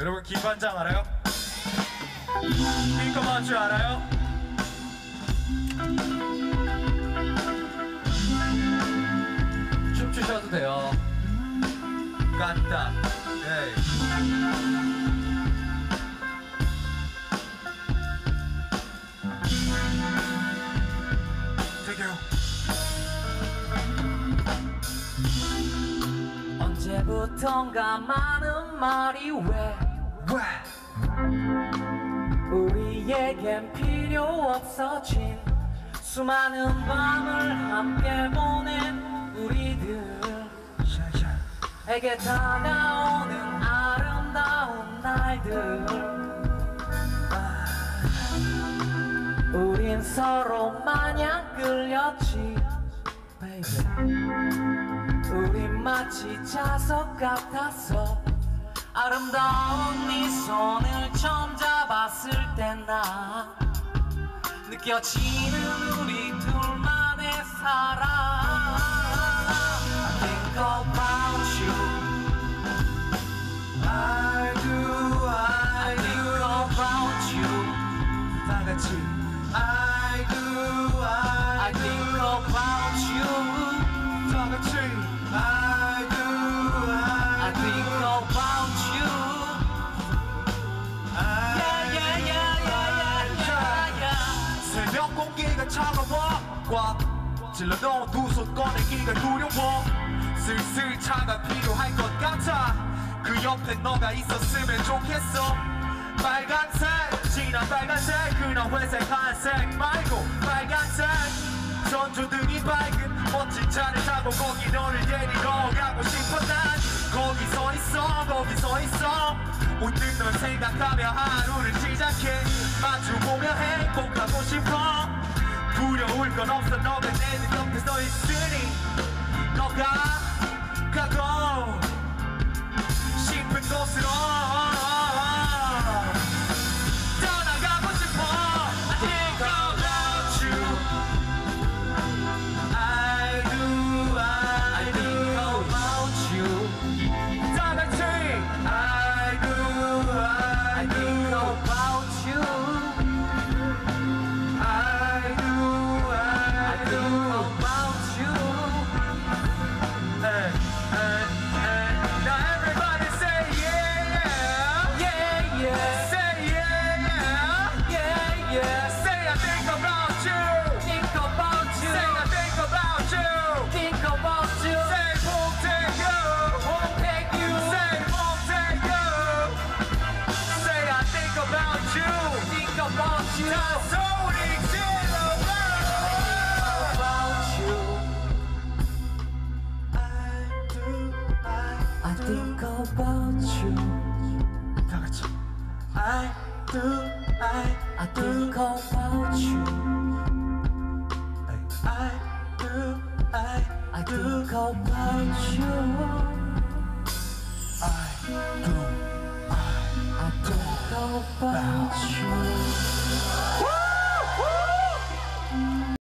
여러분 김반장 알아요? 핑크만 줄 알아요? 춤추셔도 돼요. 깐다. Take it. 언제부턴가 많은 말이 왜 왜? 우리에겐 필요 없어진 수많은 밤을 함께 보낸 우리들에게. 다가오는 아름다운 날들 아, 우린 서로 마냥 끌렸지 baby 우린 마치 자석 같았어 아름다운 네 손을 처음 잡았을 땐나 느껴지는 우리 둘만의 사랑 I think about you I do, I I think about you 다 같이. I do, I I think 차가워. 꽉 질러놓은 두손 꺼내기가 두려워. 슬슬 차가 필요할 것 같아. 그 옆에 너가 있었으면 좋겠어. 빨간색 진한 빨간색 그냥 회색 하얀색 말고 빨간색. 전조등이 밝은 멋진 차를 타고 거기 너를 데리러 가고 싶어 난 거기 서 있어 거기 서 있어. 문득 널 생각하며 하루를 시작해. 마주보며 행복하고 싶어 두려울 건 없어. 너가 내 눈앞에 서 있으니 너가 가고 싶은 곳으로 I do, I I think about you 다 같이. I do, 好白